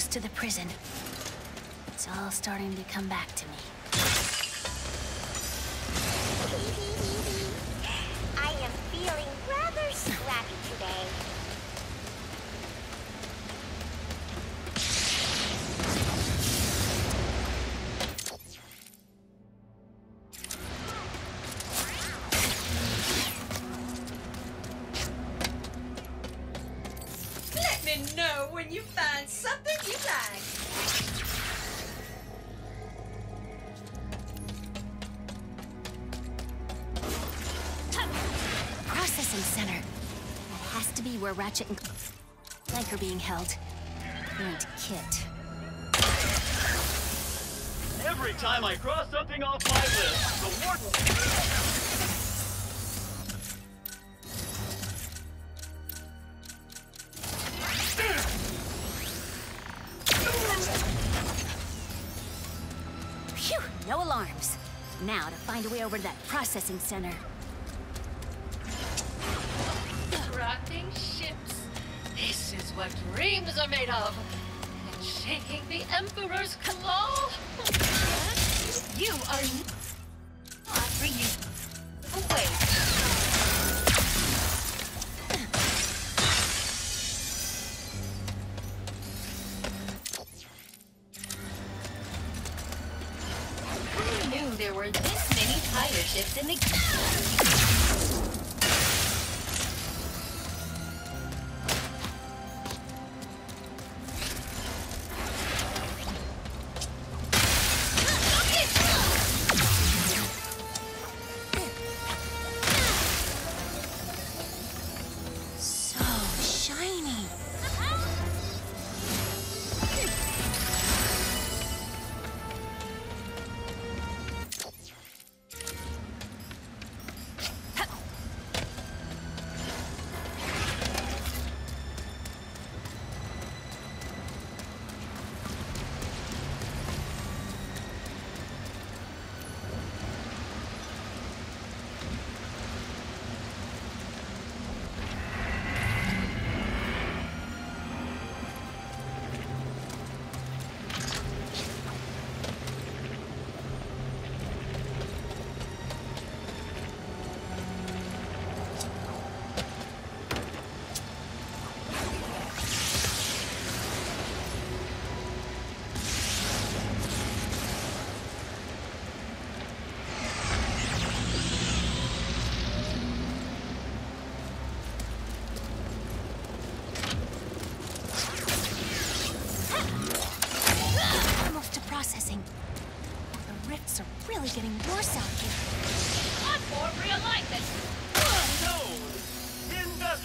close to the prison. It's all starting to come back to me. Ratchet and Clank are being held. And Kit. Every time I cross something off my list, the warden... Phew! No alarms. Now to find a way over to that processing center. What dreams are made of. And shaking the Emperor's claw. You are not bringing away. Who knew there were this many pirate ships in the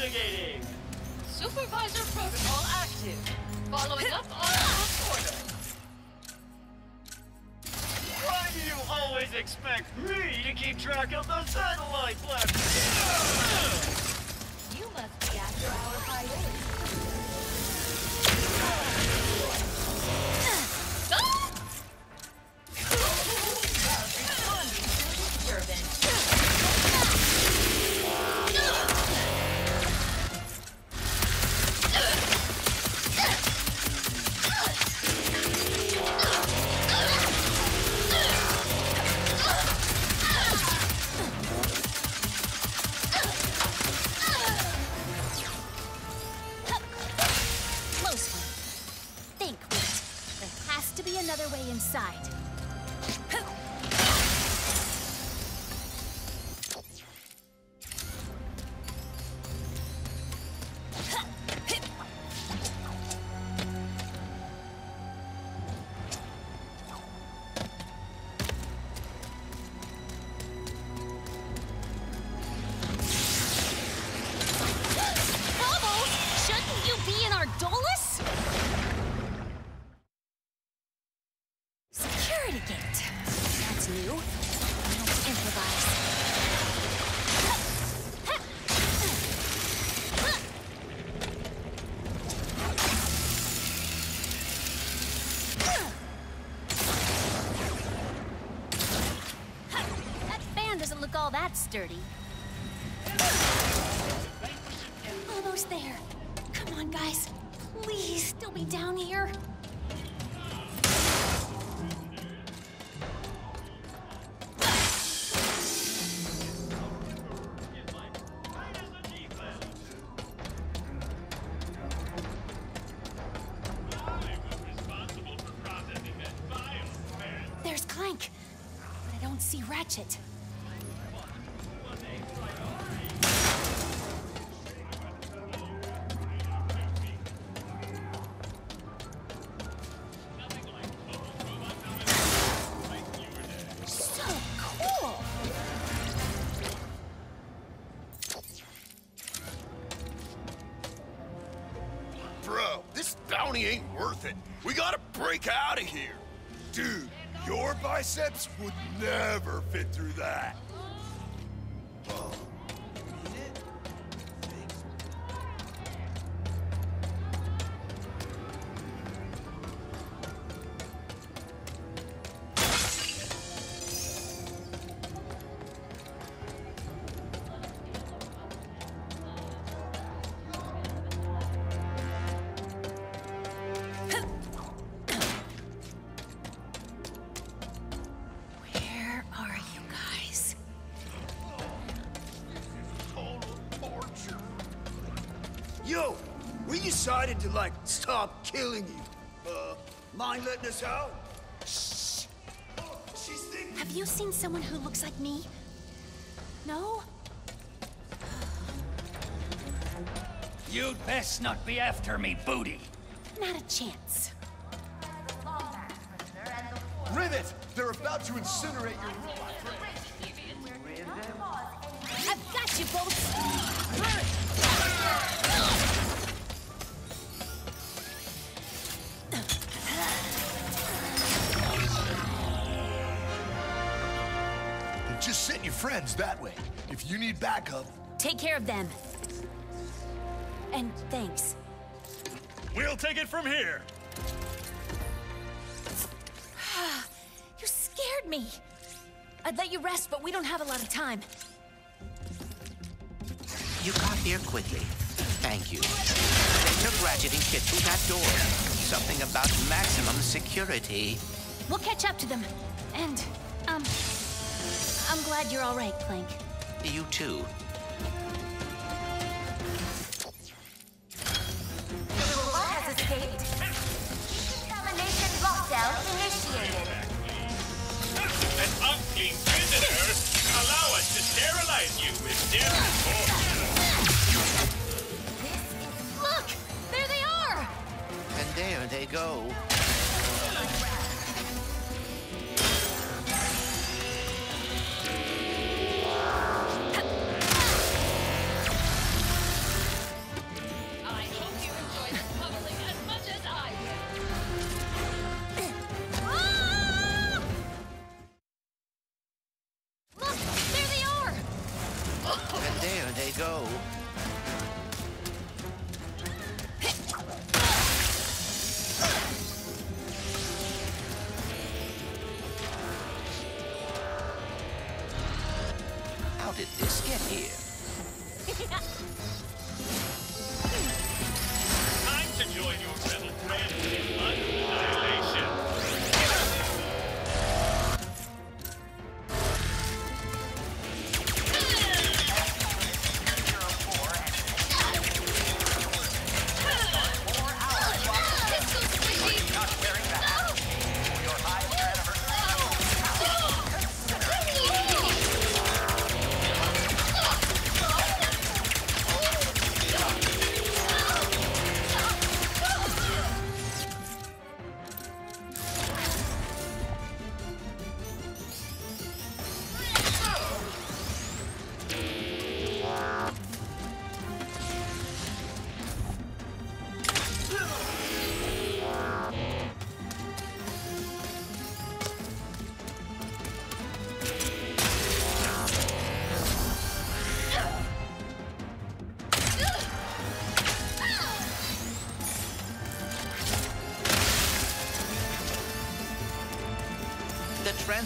Investigating! Supervisor protocol active. Following up on our order. Why do you always expect me to keep track of the satellite platform? You must be after our priority. dirty. Almost there. Come on, guys. Please, don't be down here. There's Clank, but I don't see Ratchet. We gotta break out of here. Dude, your biceps would never fit through that. You'd best not be after me, booty. Not a chance. Rivet! They're about to incinerate your robot. I've got you, Bolts! And just send your friends that way. If you need backup, Take care of them. And thanks. We'll take it from here. You scared me. I'd let you rest, but we don't have a lot of time. You got here quickly. Thank you. They took Ratchet and Kit through that door. Something about maximum security. We'll catch up to them. And, um, I'm glad you're all right, Clank. You too. Unclean visitor. Allow us to sterilize you with their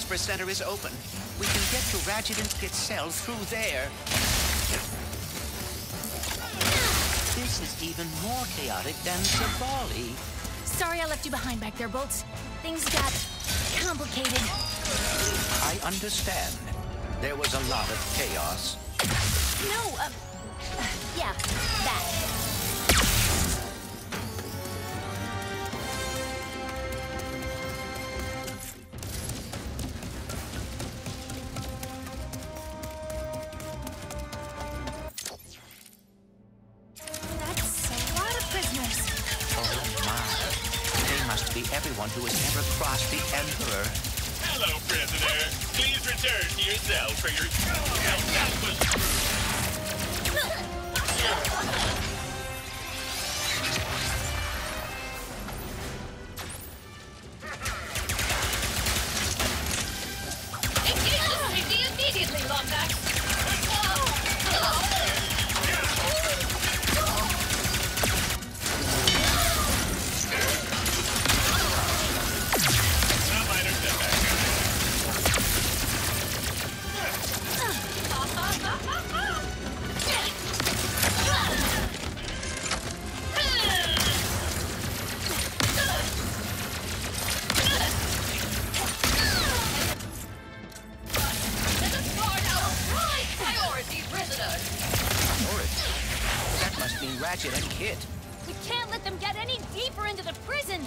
transfer center is open. We can get to Kit's cell through there. This is even more chaotic than Savali. Sorry I left you behind back there, Bolts. Things got complicated. I understand. There was a lot of chaos. No, uh, Ratchet and Kit. We can't let them get any deeper into the prison!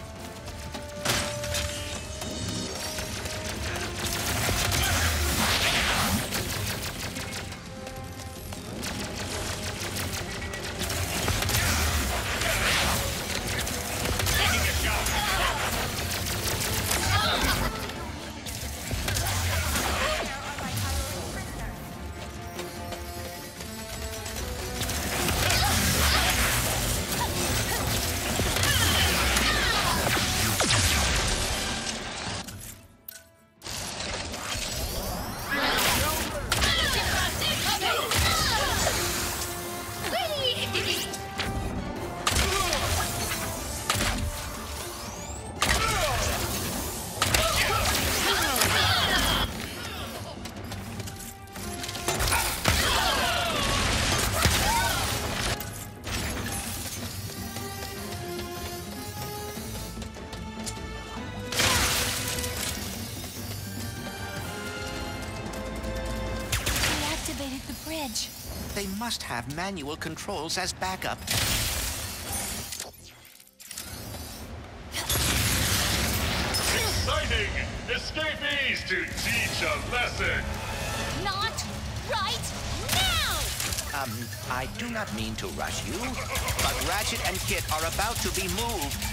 Activated the bridge. They must have manual controls as backup. Exciting! Escapees to teach a lesson! Not right now! Um, I do not mean to rush you, but Ratchet and Kit are about to be moved.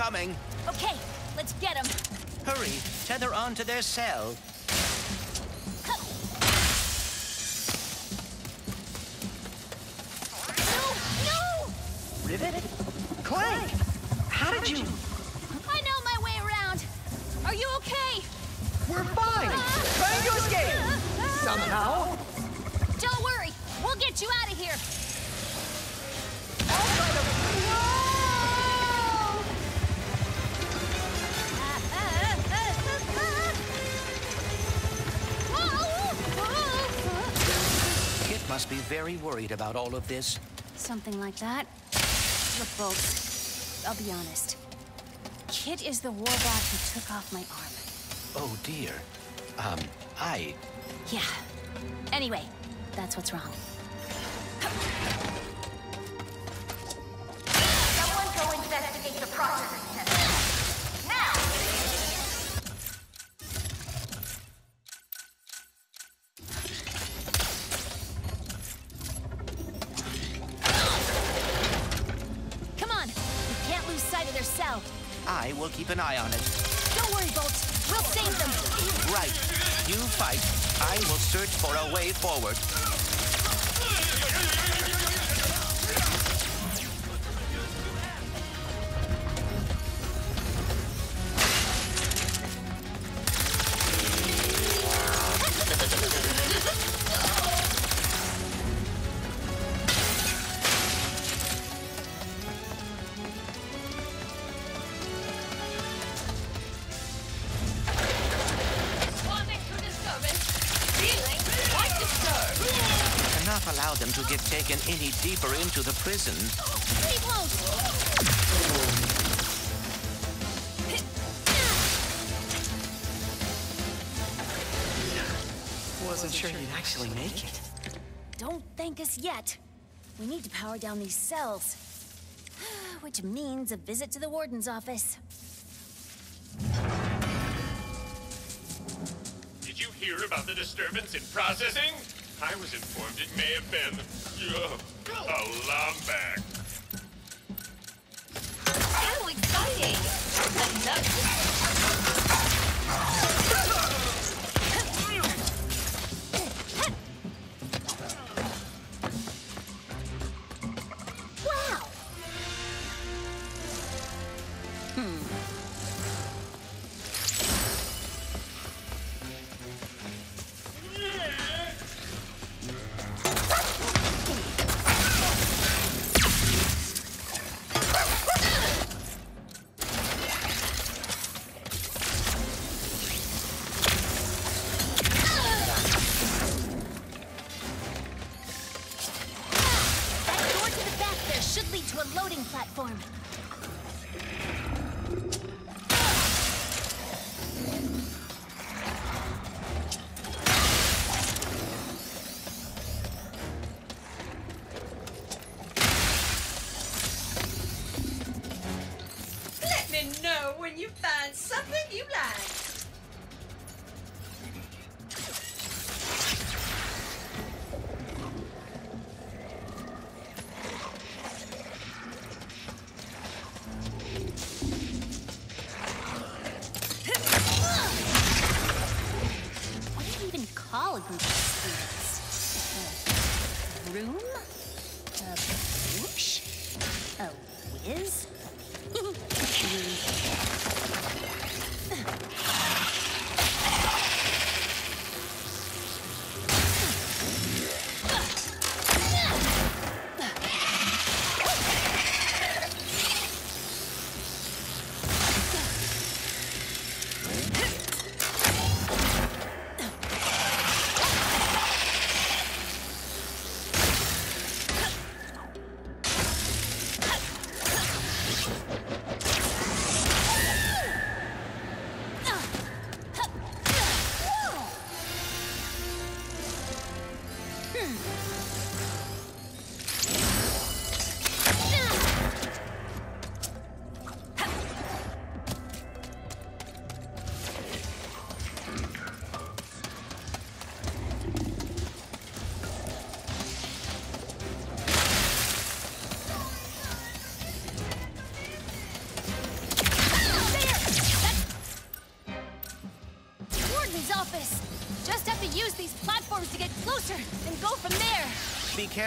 Coming. Okay, let's get him. Hurry, tether on to their cell. Must be very worried about all of this. Something like that. Look, folks, I'll be honest. Kit is the warbot who took off my arm. Oh dear. Um, I. Yeah. Anyway, that's what's wrong. For a way forward. Allow them to get taken any deeper into the prison. We won't. Wasn't sure you'd actually make it. Don't thank us yet. We need to power down these cells. Which means a visit to the warden's office. Did you hear about the disturbance in processing? I was informed it may have been uh, alarm back. So exciting. Another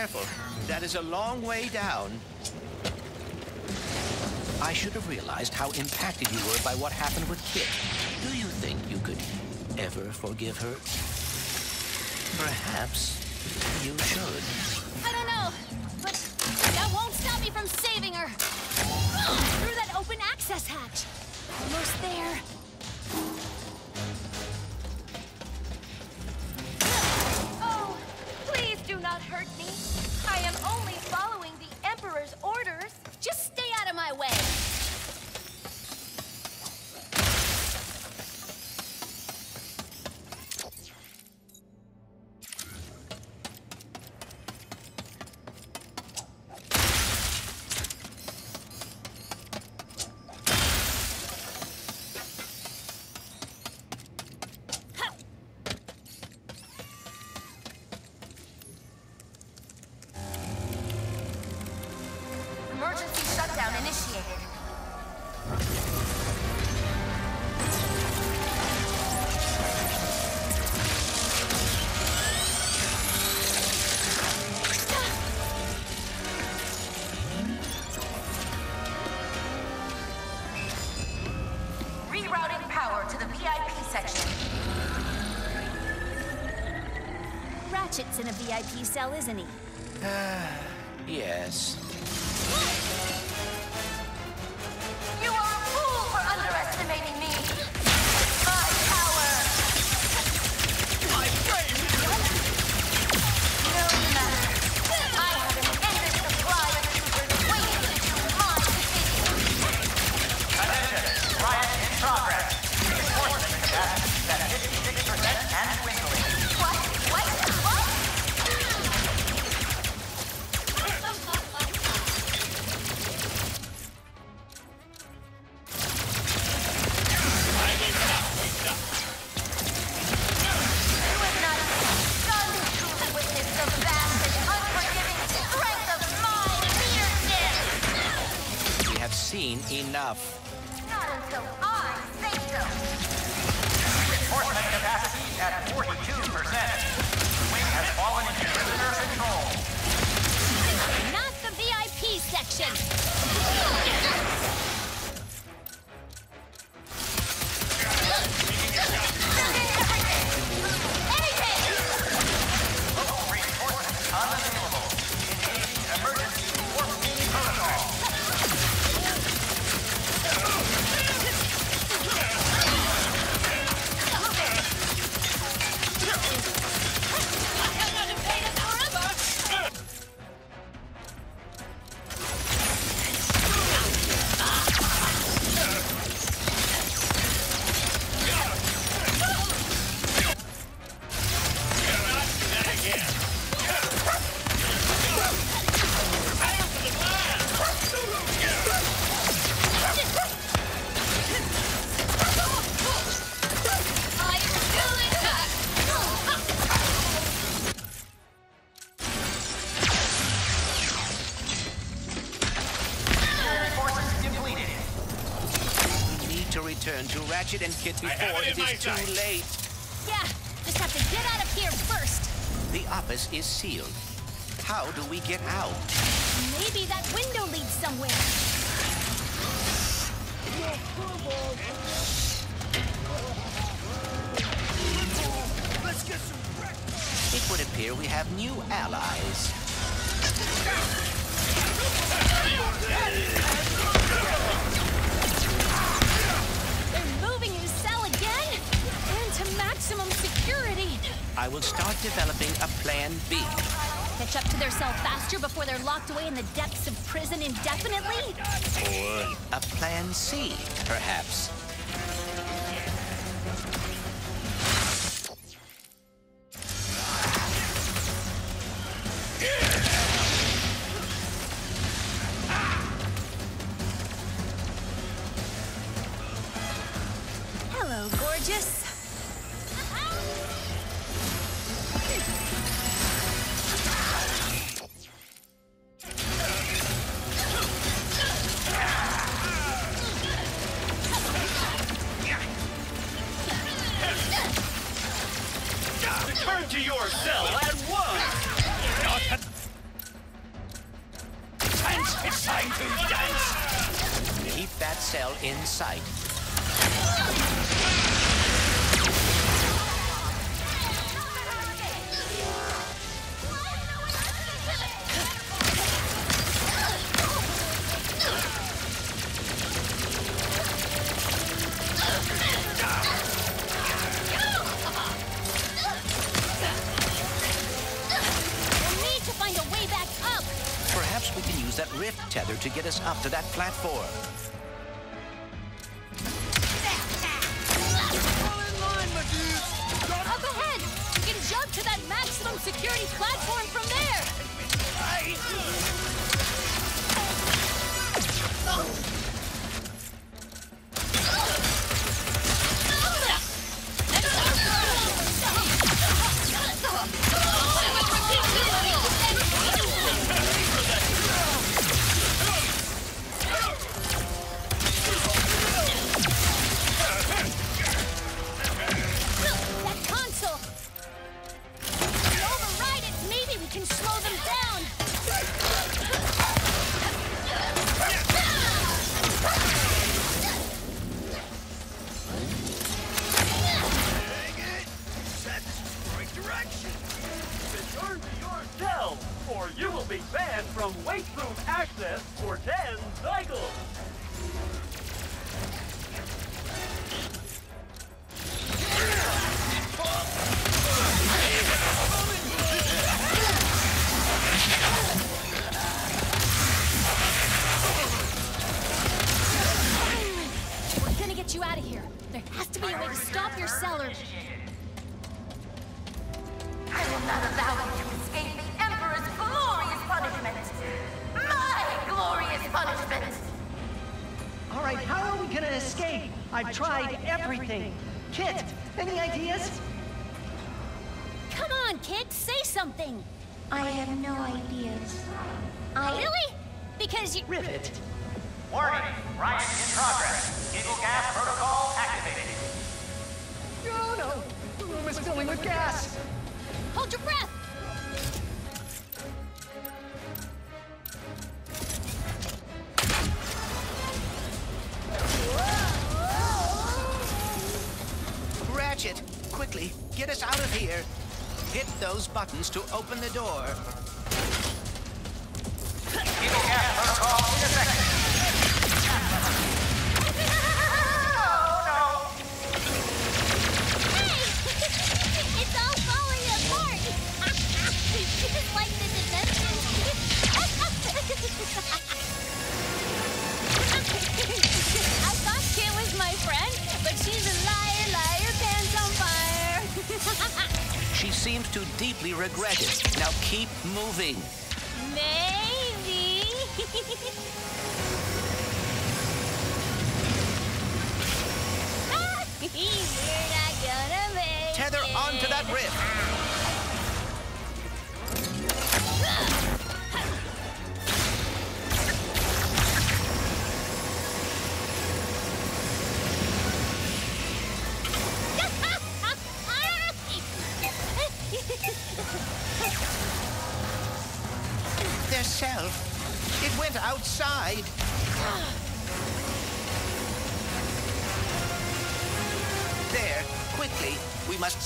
careful. That is a long way down. I should have realized how impacted you were by what happened with Kit. Do you think you could ever forgive her? Perhaps you should. I don't know, but that won't stop me from saving her. Through that open access hatch. Almost there. Not hurt me. I am only following the Emperor's orders. Just stay out of my way. to the VIP section. Ratchet's in a VIP cell, isn't he? yes. VIP return to Ratchet and Kit before it it in my is too sights. late. Yeah, just have to get out of here first. The office is sealed. How do we get out? Maybe that window leads somewhere. Let's get some breakfast. It would appear we have new allies. Maximum security. I will start developing a plan B. Catch up to their cell faster before they're locked away in the depths of prison indefinitely? Or a plan C, perhaps. To your cell at once! Not a... Dance! It's time to dance! Keep that cell in sight. To that platform. Something. I have no ideas. I Really? Because you. Rivet. Warning, riot in progress. Giggle gas protocol activated. Oh no! The room is filling with gas! Hold your breath. Ratchet, quickly, get us out of here. Hit those buttons to open the door. Seems to deeply regret it. Now keep moving. Maybe. You're not gonna make Tether it. onto that rift.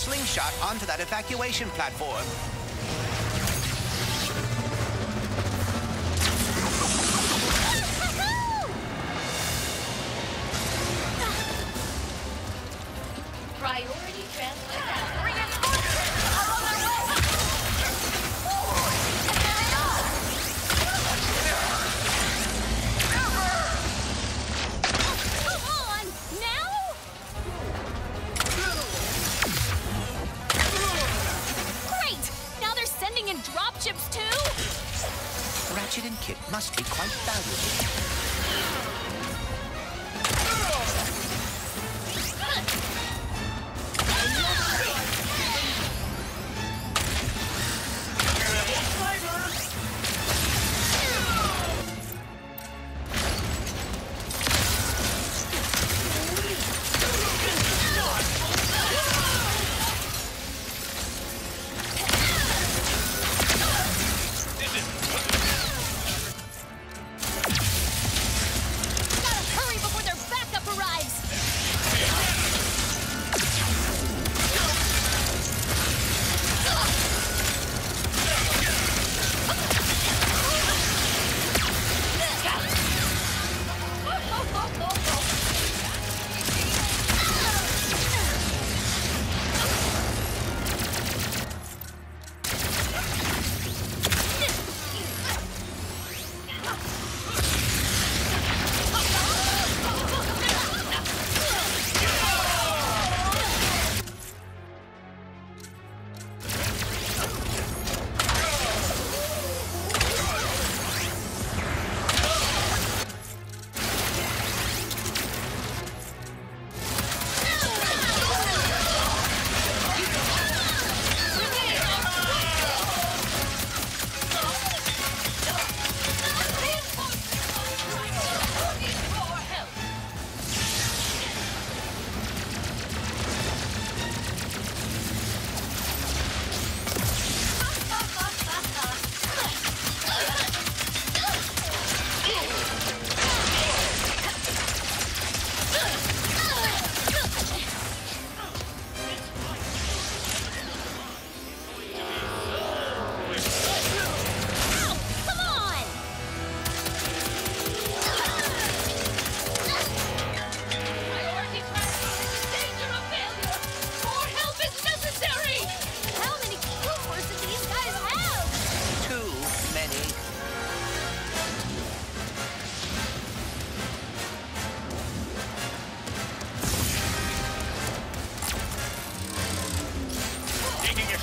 Slingshot onto that evacuation platform.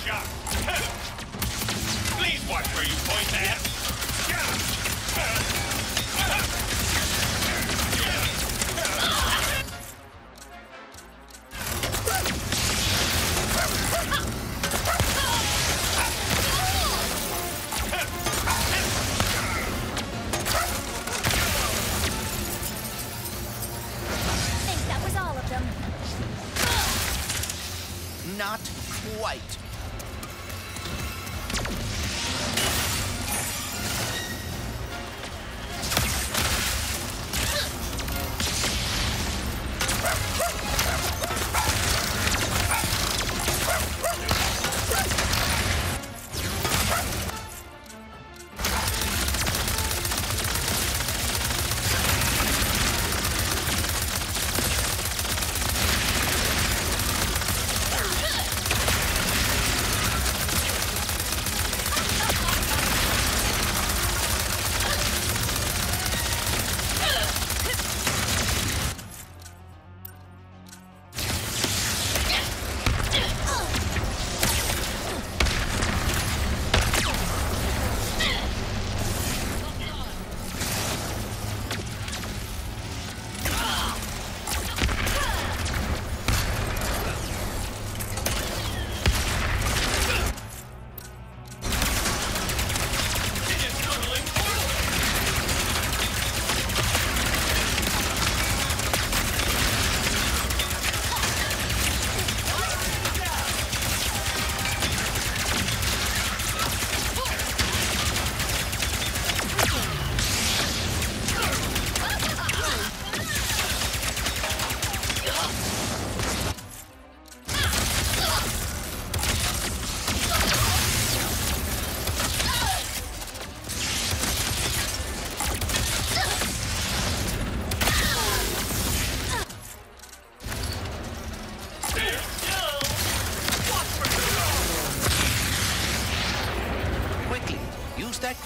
Shot. Please watch where you point that.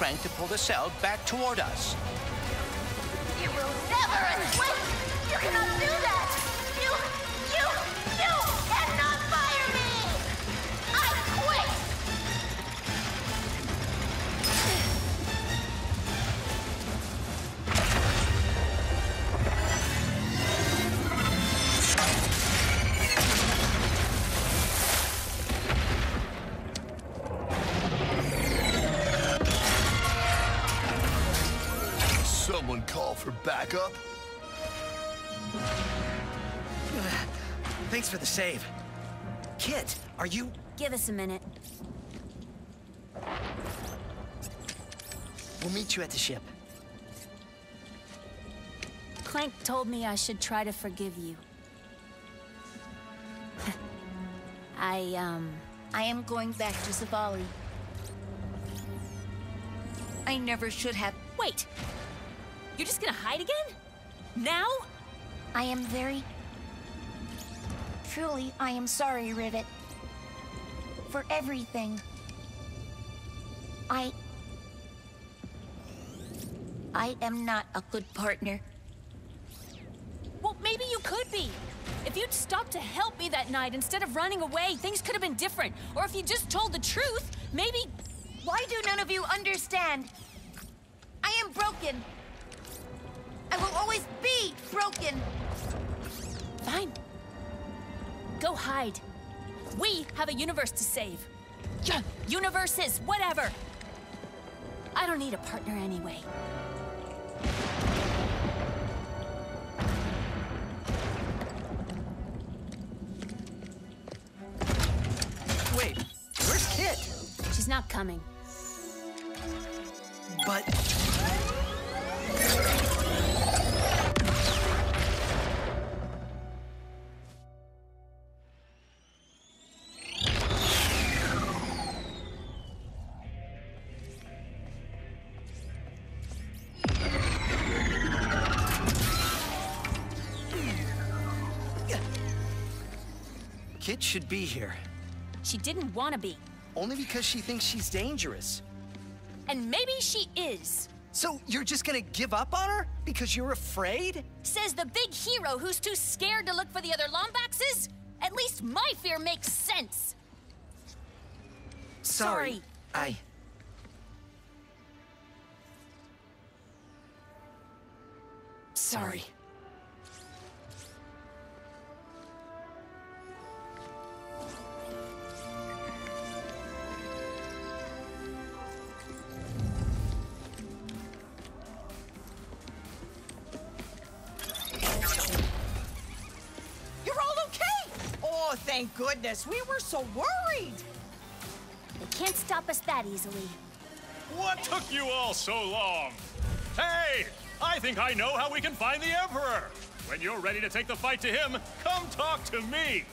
Crank to pull the cell back toward us. You will never escape! You cannot do that! Call for backup? Thanks for the save. Kit, are you... Give us a minute. We'll meet you at the ship. Clank told me I should try to forgive you. I, um... I am going back to Savali. I never should have. Wait! You're just gonna hide again? Now? I am very. Truly, I am sorry, Rivet. For everything. I. I am not a good partner. Well, maybe you could be. If you'd stopped to help me that night instead of running away, things could have been different. Or if you just told the truth, maybe. Why do none of you understand? I am broken. I will always be broken. Fine. Go hide. We have a universe to save. Yeah, universes, whatever. I don't need a partner anyway. Wait, where's Kit? She's not coming. Kit should be here. She didn't want to be. Only because she thinks she's dangerous. And maybe she is. So you're just gonna give up on her? Because you're afraid? Says the big hero who's too scared to look for the other Lombaxes? At least my fear makes sense. sorry. I. Sorry. Thank goodness. We were so worried. They can't stop us that easily. What took you all so long? Hey, I think I know how we can find the Emperor. When you're ready to take the fight to him, come talk to me.